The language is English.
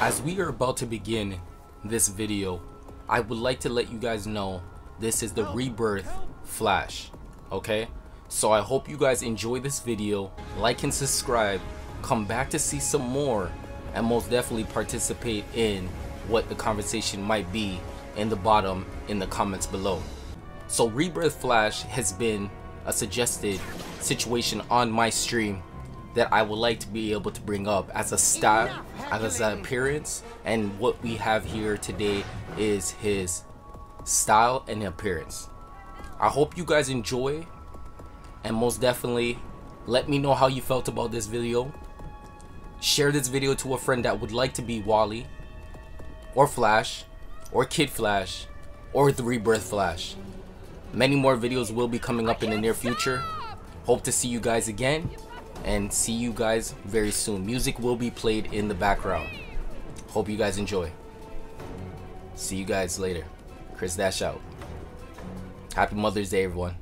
As we are about to begin this video, I would like to let you guys know this is the Rebirth Flash, okay? So I hope you guys enjoy this video, like and subscribe, come back to see some more, and most definitely participate in what the conversation might be in the bottom in the comments below. So Rebirth Flash has been a suggested situation on my stream that I would like to be able to bring up as a style, as an appearance, and what we have here today is his style and appearance. I hope you guys enjoy, and most definitely, let me know how you felt about this video. Share this video to a friend that would like to be Wally, or Flash, or Kid Flash, or the Rebirth Flash. Many more videos will be coming up in the near future. Hope to see you guys again and see you guys very soon. Music will be played in the background. Hope you guys enjoy. See you guys later. Chris Dash out. Happy Mother's Day, everyone.